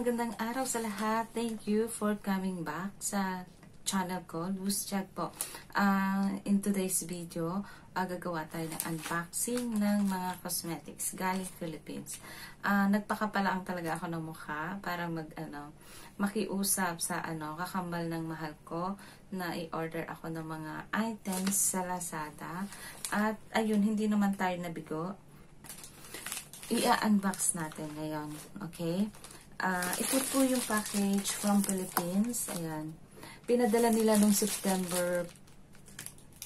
magandang araw sa lahat. Thank you for coming back sa channel ko, Luz Chat po. Uh, in today's video, uh, gagawa tayo ng unboxing ng mga cosmetics galing Philippines. Uh, nagpakapalaang talaga ako ng mukha para mag, ano, makiusap sa ano, kakambal ng mahal ko na i-order ako ng mga items sa Lazada. At ayun, hindi naman tayo nabigo. I-unbox natin ngayon. Okay? Uh, ito po yung package from Philippines. Ayan. Pinadala nila nung September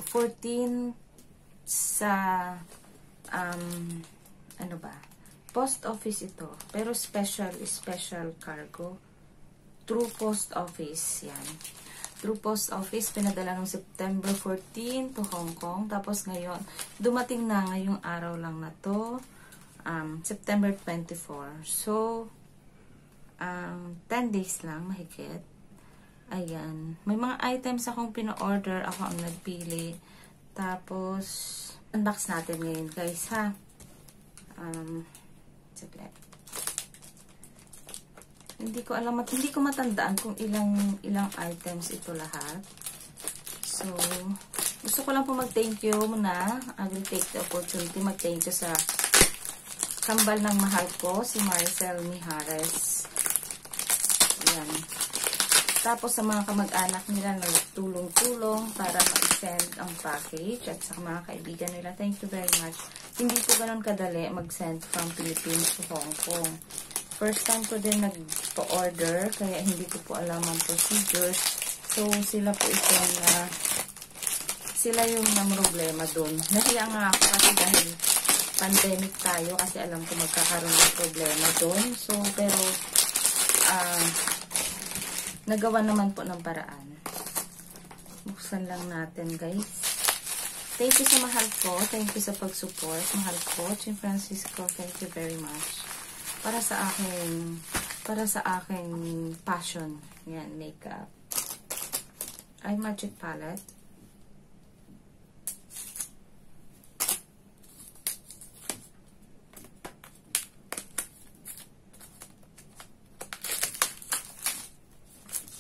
14 sa um, ano ba? Post office ito. Pero special, special cargo. True post office. Yan. True post office. Pinadala nung September 14 to Hong Kong. Tapos ngayon, dumating na ngayong araw lang na to. Um, September 24. So, um, 10 days lang, mahigit. Ayan. May mga items akong pina-order. Ako ang nagpili. Tapos, unbox natin ngayon, guys, ha? Um, saglit. Hindi ko alam, hindi ko matandaan kung ilang, ilang items ito lahat. So, gusto ko lang po mag-thank you muna. I will take the opportunity mag-thank you sa kambal ng mahal ko, si Maricel Mijares. Yan. Tapos sa mga kamag-anak nila na tulong-tulong para ma-send ang package at sa mga kaibigan nila, thank you very much. Hindi po ganun kadali mag-send from Philippines to Hong Kong. First time ko din nag-order, kaya hindi ko po alam ang procedures. So, sila po ito na sila yung na problema doon. Nahiya nga ako kasi dahil pandemic tayo kasi alam ko magkakaroon ng problema doon. So, pero uh, nagawa naman po ng paraan. Buksan lang natin, guys. Thank you sa mahal ko. Thank you sa pag-support. Mahal ko, Chin Francisco. Thank you very much. Para sa aking para sa aking passion. Yan, makeup. Eye Magic Palette.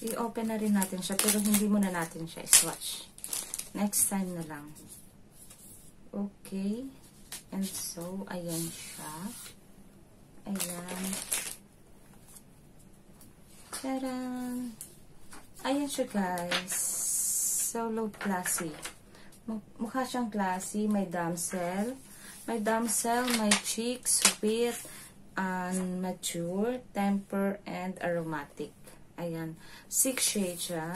I-open na rin natin siya, pero hindi muna natin siya swatch. Next time na lang. Okay. And so, ayan siya. Ayan. Tadaan! Ayan siya, guys. Solo classy. Mukha siyang classy. May damsel. May damsel, may cheeks, sweet, and mature, temper, and aromatic. Ayan. Six shades siya.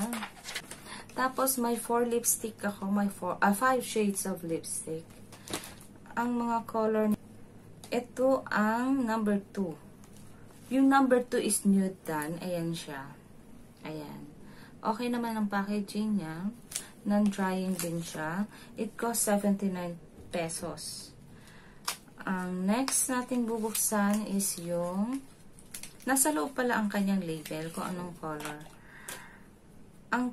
Tapos, may four lipstick ako. May four, ah, five shades of lipstick. Ang mga color, ito ang number two. Yung number two is nude tan. Ayan siya. Ayan. Okay naman ang packaging niya. Non-drying din siya. It costs 79 pesos. Ang next nating bubuksan is yung Nasa loob pala ang kanyang label kung anong color. Ang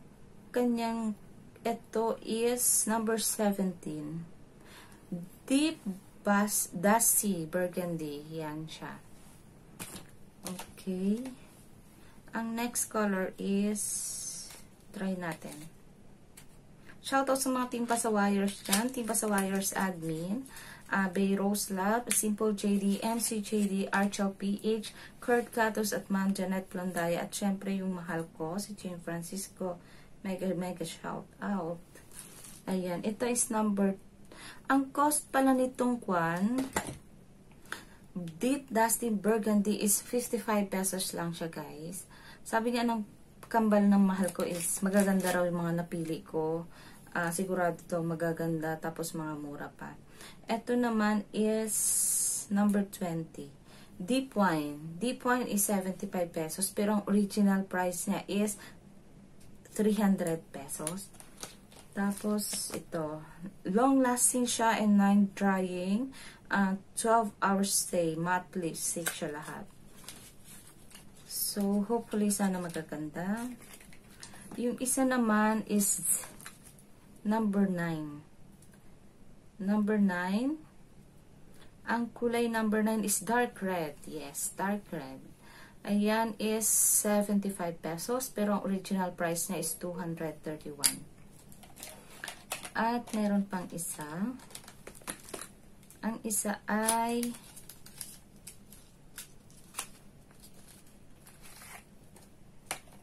kanyang ito is number 17. Deep Bas Dusty Burgundy. Yan siya. Okay. Ang next color is try natin. Shoutout sa mga team Pasawires dyan. Team Pasawires admin uh, Bay Rose Love, Simple JD, MC JD, Archel PH, Kurt Gatos at Ma'am Janet Plandaya at syempre yung mahal ko, si Jim Francisco. Mega, mega shout out. Ayan, ito is number, ang cost pala nitong kwan, Deep Dusty Burgundy is 55 pesos lang siya guys. Sabi nga ng kambal ng mahal ko is magaganda raw yung mga napili ko. Uh, sigurado to magaganda tapos mga mura pa. Ito naman is number 20. Deep wine. Deep wine is 75 pesos. Pero ang original price niya is 300 pesos. Tapos, ito. Long lasting siya and 9 drying. Uh, 12 hours stay. Matte lipstick siya lahat. So, hopefully, sana magaganda. Yung isa naman is number 9. Number 9. Ang kulay number 9 is dark red. Yes, dark red. Ayan is 75 pesos. Pero ang original price niya is 231. At meron pang isa. Ang isa ay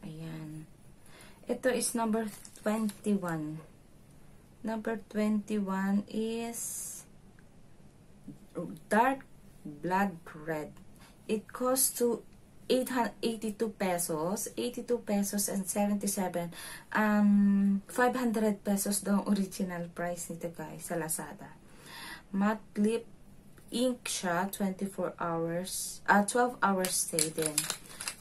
Ayan. Ito is number 21. Number 21 is dark blood red. It costs to 882 pesos, 82 pesos and 77, um, 500 pesos daw original price nito guys sa Lazada. Matte lip ink siya, 24 hours, ah, uh, 12 hours stay din.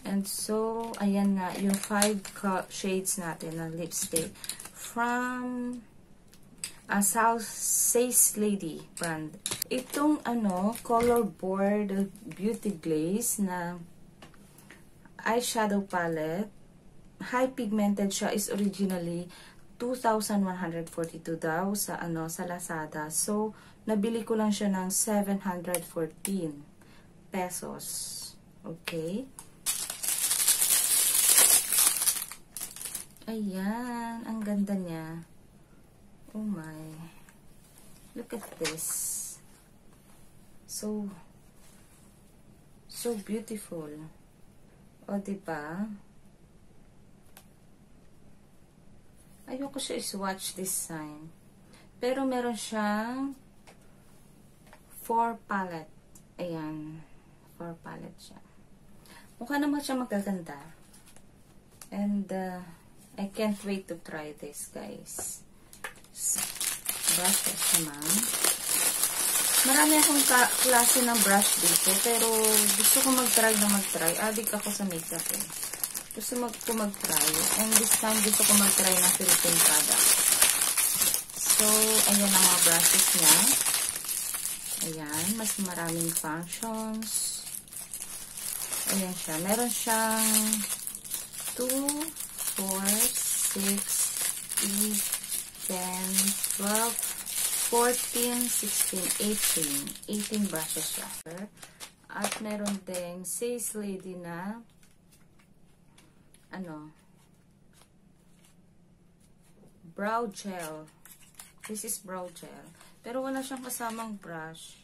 And so, ayan nga, yung 5 shades natin ng lipstick from uh, South Says Lady brand. Itong ano, color board beauty glaze na eyeshadow palette. High pigmented siya is originally 2,142 daw sa ano sa Lazada. So, nabili ko lang siya ng 714 pesos. Okay? Ayan, ang ganda niya. Oh my. Look at this. So, so beautiful. O, diba? Ayoko siya swatch this sign. Pero meron siyang 4 palette. Ayan. 4 palette siya. Mukha naman siya magaganda. And, uh, I can't wait to try this, guys. Brushes naman. Marami akong klase ng brush dito, pero gusto ko mag-try na mag-try. Adik ako sa makeup eh. Gusto mag ko mag-try. And this time, gusto ko mag-try ng Philippine product. So, ayan ang mga brushes niya. Ayan, mas maraming functions. Ayan siya. Meron siyang 2, 4, 6, 8, 10, 12, 14, 16, 18. 18 brushes siya. At meron ding Says Lady na ano brow gel. This is brow gel. Pero wala siyang kasamang brush.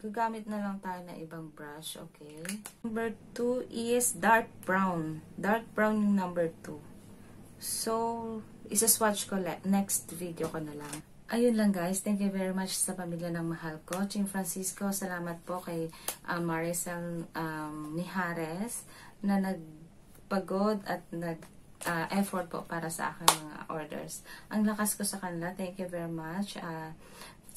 Gagamit na lang tayo ng ibang brush. Okay. Number 2 is dark brown. Dark brown yung number 2. So, isa-swatch ko next video ko na lang. Ayun lang guys, thank you very much sa pamilya ng mahal ko. Ching Francisco, salamat po kay uh, Maricel um, Nihares na nagpagod at nag uh, effort po para sa aking mga orders. Ang lakas ko sa kanila, thank you very much. Uh,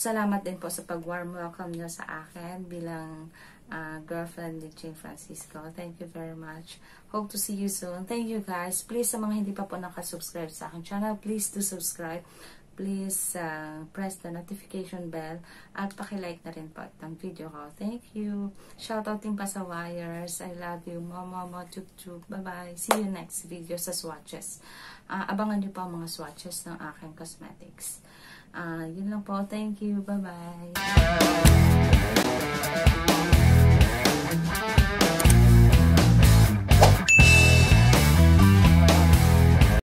salamat din po sa pag-warm welcome niyo sa akin bilang uh, girlfriend ni Jane Francisco. Thank you very much. Hope to see you soon. Thank you guys. Please sa mga hindi pa po nakasubscribe sa aking channel, please do subscribe. Please uh, press the notification bell at pakilike na rin po ng video ko. Thank you. Shoutout din pa sa wires. I love you. Mama, mama, chuk chuk. Bye-bye. See you next video sa swatches. Uh, abangan niyo pa mga swatches ng aking cosmetics. Uh, yun lang po. Thank you. Bye-bye. Bye.